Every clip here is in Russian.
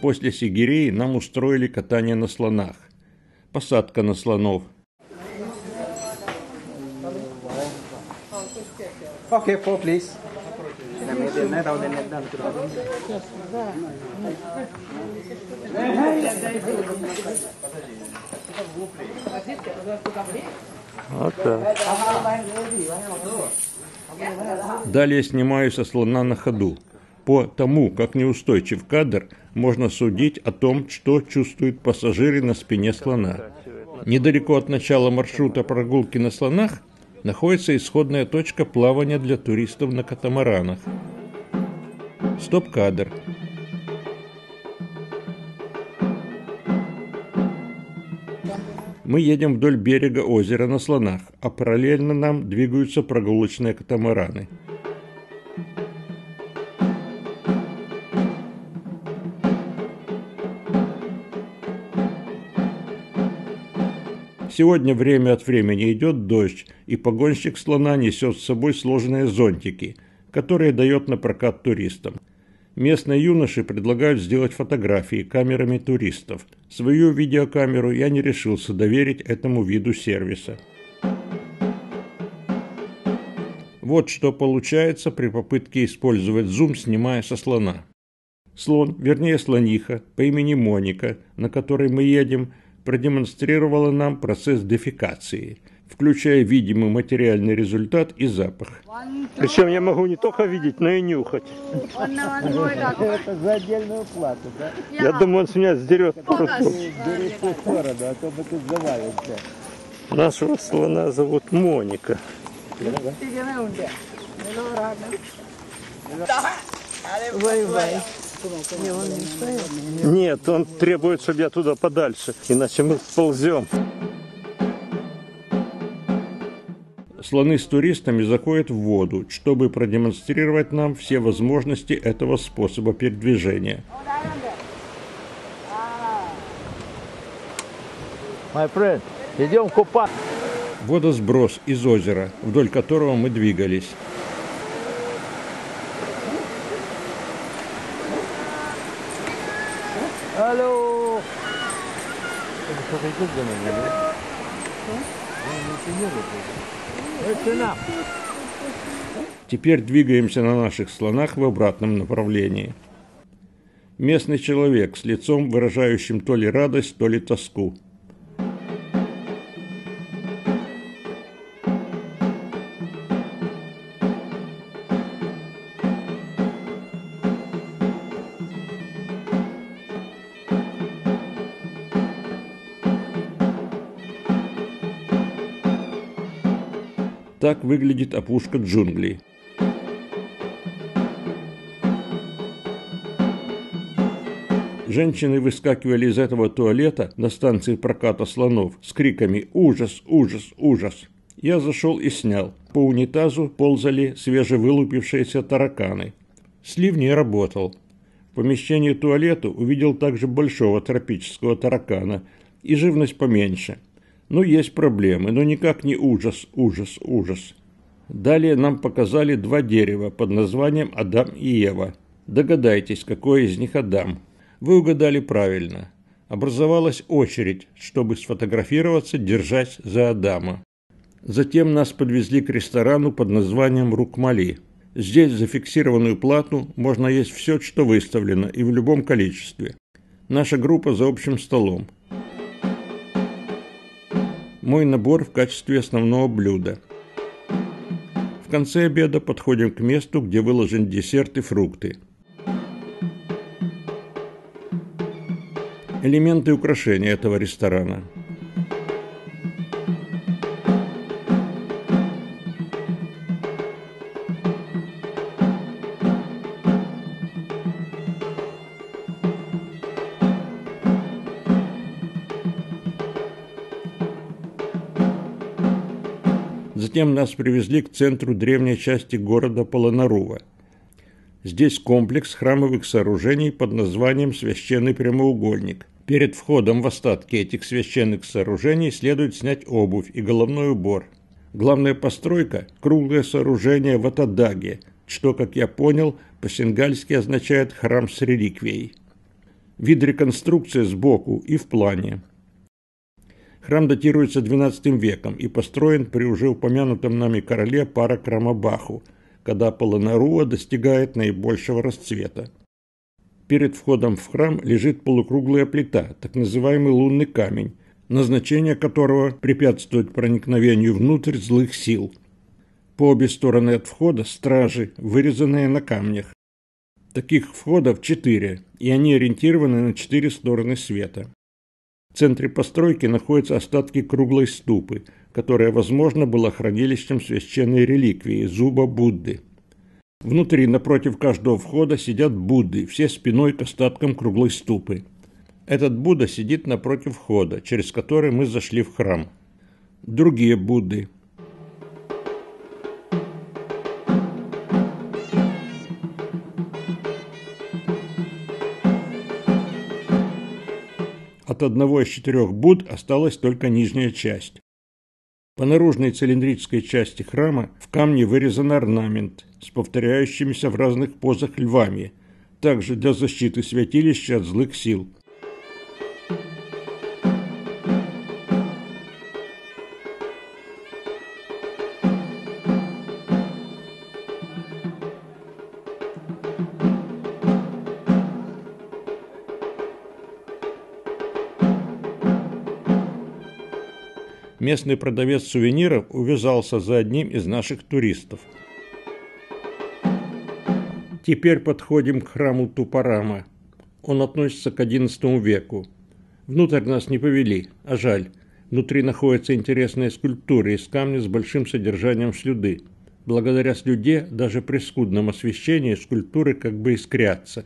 После Сигиреи нам устроили катание на слонах. Посадка на слонов. Okay, four, please. Вот так. Далее снимаю со слона на ходу. По тому, как неустойчив кадр, можно судить о том, что чувствуют пассажиры на спине слона. Недалеко от начала маршрута прогулки на слонах находится исходная точка плавания для туристов на катамаранах. Стоп-кадр. Мы едем вдоль берега озера на слонах, а параллельно нам двигаются прогулочные катамараны. Сегодня время от времени идет дождь, и погонщик слона несет с собой сложенные зонтики, которые дает на прокат туристам. Местные юноши предлагают сделать фотографии камерами туристов. Свою видеокамеру я не решился доверить этому виду сервиса. Вот что получается при попытке использовать зум, снимая со слона. Слон, вернее слониха, по имени Моника, на которой мы едем, продемонстрировала нам процесс дефекации, включая видимый материальный результат и запах. Причем я могу не только видеть, но и нюхать. Это за отдельную плату, да? Я думаю, он с меня сдерет просто. Сторону, а то мы тут завалимся. Нашего слона зовут Моника. Нет, он требует, чтобы я туда подальше, иначе мы ползем. Слоны с туристами заходят в воду, чтобы продемонстрировать нам все возможности этого способа передвижения. My friend, идем купаться. Водосброс из озера, вдоль которого мы двигались. Алло! Это нам. Теперь двигаемся на наших слонах в обратном направлении. Местный человек с лицом, выражающим то ли радость, то ли тоску. Так выглядит опушка джунглей. Женщины выскакивали из этого туалета на станции проката слонов с криками «Ужас! Ужас! Ужас!». Я зашел и снял. По унитазу ползали свежевылупившиеся тараканы. Слив не работал. В помещении туалета увидел также большого тропического таракана и живность поменьше. Ну, есть проблемы, но никак не ужас, ужас, ужас. Далее нам показали два дерева под названием Адам и Ева. Догадайтесь, какой из них Адам. Вы угадали правильно. Образовалась очередь, чтобы сфотографироваться, держась за Адама. Затем нас подвезли к ресторану под названием Рукмали. Здесь за фиксированную плату можно есть все, что выставлено, и в любом количестве. Наша группа за общим столом. Мой набор в качестве основного блюда. В конце обеда подходим к месту, где выложен десерт и фрукты. Элементы украшения этого ресторана. Затем нас привезли к центру древней части города Полонарува. Здесь комплекс храмовых сооружений под названием «Священный прямоугольник». Перед входом в остатки этих священных сооружений следует снять обувь и головной убор. Главная постройка – круглое сооружение в Атадаге, что, как я понял, по-сингальски означает «храм с реликвией». Вид реконструкции сбоку и в плане. Храм датируется XII веком и построен при уже упомянутом нами короле Паракрамабаху, когда Полонаруа достигает наибольшего расцвета. Перед входом в храм лежит полукруглая плита, так называемый лунный камень, назначение которого препятствует проникновению внутрь злых сил. По обе стороны от входа стражи, вырезанные на камнях. Таких входов четыре, и они ориентированы на четыре стороны света. В центре постройки находятся остатки круглой ступы, которая, возможно, была хранилищем священной реликвии – зуба Будды. Внутри, напротив каждого входа, сидят Будды, все спиной к остаткам круглой ступы. Этот Будда сидит напротив входа, через который мы зашли в храм. Другие Будды. От одного из четырех Будд осталась только нижняя часть. По наружной цилиндрической части храма в камне вырезан орнамент с повторяющимися в разных позах львами, также для защиты святилища от злых сил – местный продавец сувениров увязался за одним из наших туристов. Теперь подходим к храму Тупарама. Он относится к XI веку. Внутрь нас не повели, а жаль. Внутри находятся интересные скульптуры из камня с большим содержанием слюды. Благодаря слюде, даже при скудном освещении, скульптуры как бы искрятся.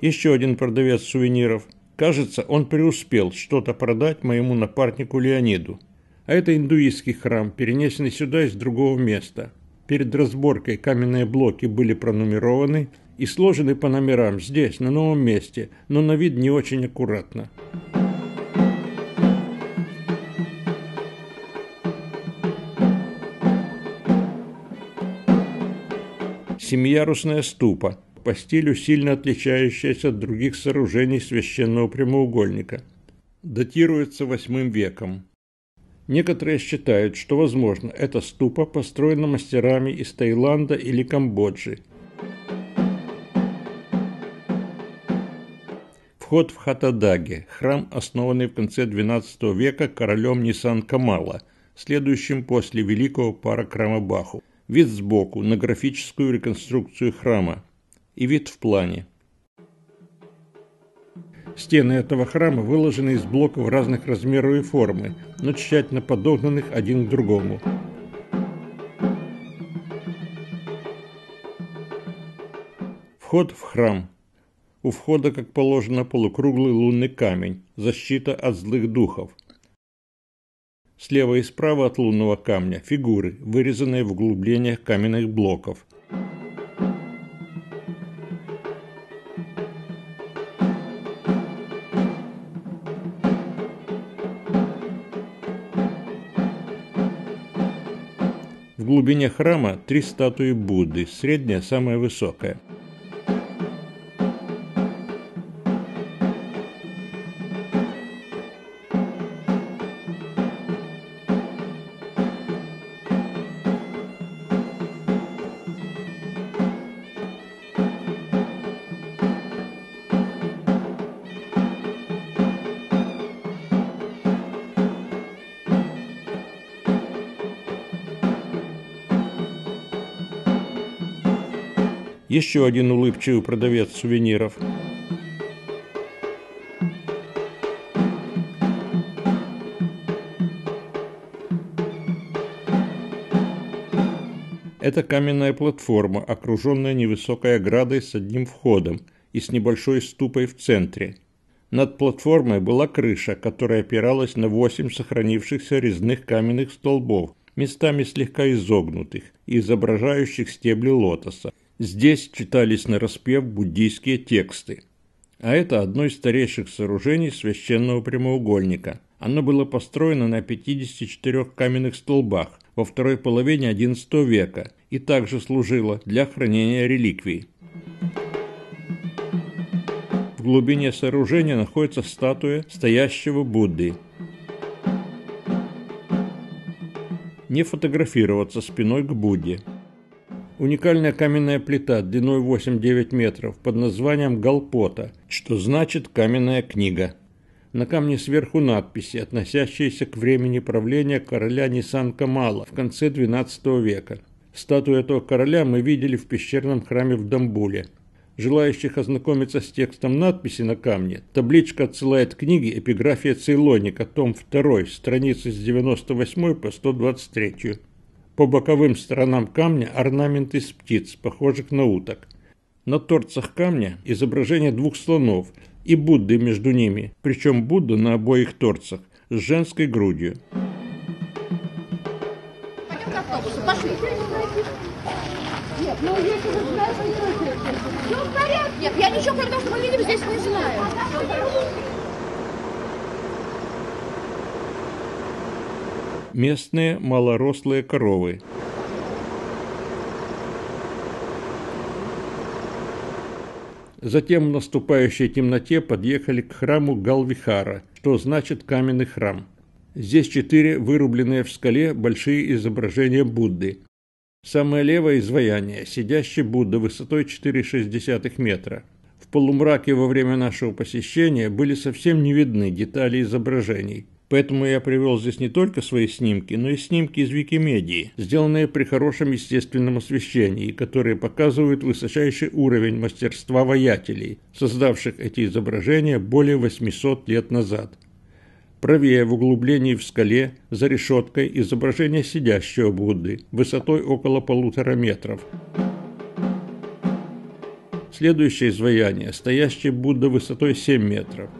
Еще один продавец сувениров – Кажется, он преуспел что-то продать моему напарнику Леониду. А это индуистский храм, перенесенный сюда из другого места. Перед разборкой каменные блоки были пронумерованы и сложены по номерам здесь, на новом месте, но на вид не очень аккуратно. Семиярусная ступа, по стилю сильно отличающаяся от других сооружений священного прямоугольника. Датируется восьмым веком. Некоторые считают, что, возможно, эта ступа построена мастерами из Таиланда или Камбоджи. Вход в Хатадаге, храм, основанный в конце XII века королем Нисан Камала, следующим после великого пара Крамабаху. Вид сбоку на графическую реконструкцию храма, и вид в плане. Стены этого храма выложены из блоков разных размеров и формы, но тщательно подогнанных один к другому. Вход в храм. У входа, как положено, полукруглый лунный камень, защита от злых духов. Слева и справа от лунного камня фигуры, вырезанные в углублениях каменных блоков – глубине храма три статуи Будды, средняя самая высокая. Еще один улыбчивый продавец сувениров. Это каменная платформа, окруженная невысокой оградой с одним входом и с небольшой ступой в центре. Над платформой была крыша, которая опиралась на восемь сохранившихся резных каменных столбов, местами слегка изогнутых изображающих стебли лотоса. Здесь читались на распев буддийские тексты. А это одно из старейших сооружений священного прямоугольника. Оно было построено на 54 каменных столбах во второй половине XI века и также служило для хранения реликвий. глубине сооружения находится статуя стоящего Будды. Не фотографироваться спиной к Будде. Уникальная каменная плита длиной 8-9 метров под названием Галпота, что значит «каменная книга». На камне сверху надписи, относящиеся к времени правления короля Нисан Камала в конце XII века. Статую этого короля мы видели в пещерном храме в Дамбуле. Желающих ознакомиться с текстом надписи на камне, табличка отсылает книги «Эпиграфия Цейлоника», том 2, страницы с 98 по 123. По боковым сторонам камня орнамент из птиц, похожих на уток. На торцах камня изображение двух слонов и Будды между ними, причем Будда на обоих торцах с женской грудью. Пошли. Нет, ну если вы знаете, все в порядке. Нет, я ничего, кроме того, что мы видим, здесь не знаю. Местные малорослые коровы. Затем в наступающей темноте подъехали к храму Галвихара, что значит каменный храм. Здесь четыре вырубленные в скале большие изображения Будды. Самое левое изваяние – сидящий Будда высотой 4,6 метра. В полумраке во время нашего посещения были совсем не видны детали изображений – Поэтому я привел здесь не только свои снимки, но и снимки из Викимедии, сделанные при хорошем естественном освещении, которые показывают высочайший уровень мастерства воятелей, создавших эти изображения более 800 лет назад. Правее в углублении в скале, за решеткой, изображение сидящего Будды, высотой около полутора метров. Следующее изваяние, стоящий Будда высотой 7 метров.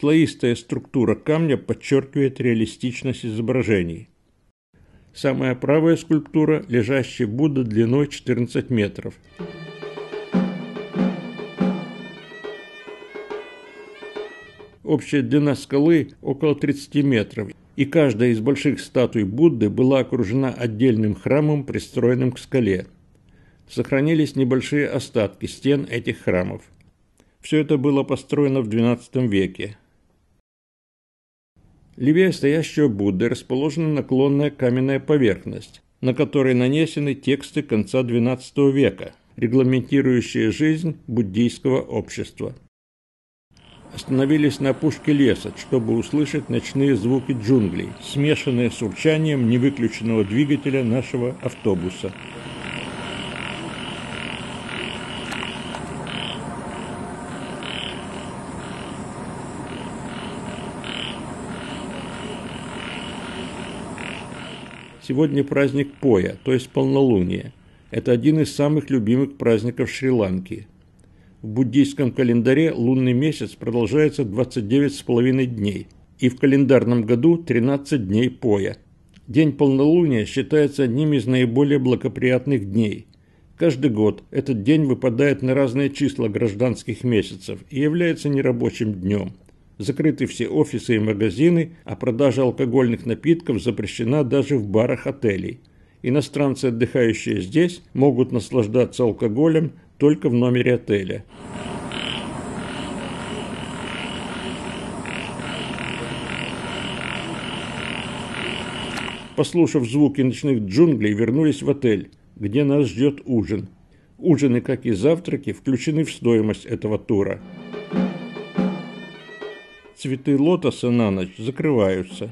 Слоистая структура камня подчеркивает реалистичность изображений. Самая правая скульптура – лежащий Будда длиной 14 метров. Общая длина скалы около 30 метров, и каждая из больших статуй Будды была окружена отдельным храмом, пристроенным к скале. Сохранились небольшие остатки стен этих храмов. Все это было построено в XII веке. Левее стоящего Будды расположена наклонная каменная поверхность, на которой нанесены тексты конца XII века, регламентирующие жизнь буддийского общества. Остановились на опушке леса, чтобы услышать ночные звуки джунглей, смешанные с урчанием невыключенного двигателя нашего автобуса. Сегодня праздник Поя, то есть полнолуние. Это один из самых любимых праздников Шри-Ланки. В буддийском календаре лунный месяц продолжается 29,5 дней, и в календарном году 13 дней Поя. День полнолуния считается одним из наиболее благоприятных дней. Каждый год этот день выпадает на разные числа гражданских месяцев и является нерабочим днем – Закрыты все офисы и магазины, а продажа алкогольных напитков запрещена даже в барах отелей. Иностранцы, отдыхающие здесь, могут наслаждаться алкоголем только в номере отеля. Послушав звуки ночных джунглей, вернулись в отель, где нас ждет ужин. Ужины, как и завтраки, включены в стоимость этого тура. Цветы лотоса на ночь закрываются.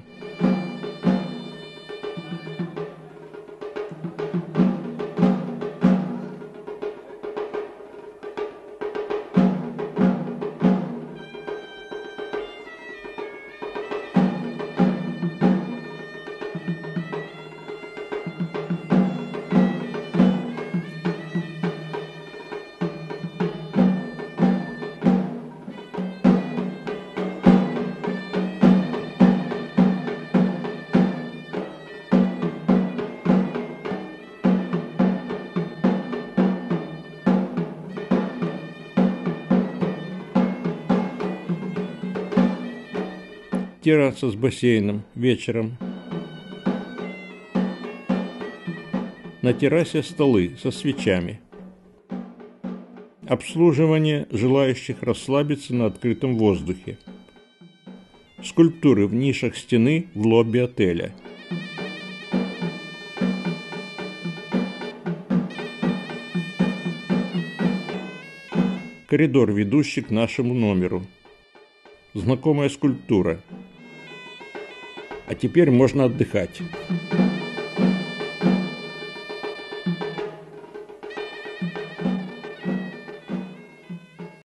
Терраса с бассейном вечером. На террасе столы со свечами. Обслуживание желающих расслабиться на открытом воздухе. Скульптуры в нишах стены в лобби отеля. Коридор, ведущий к нашему номеру. Знакомая скульптура. А теперь можно отдыхать.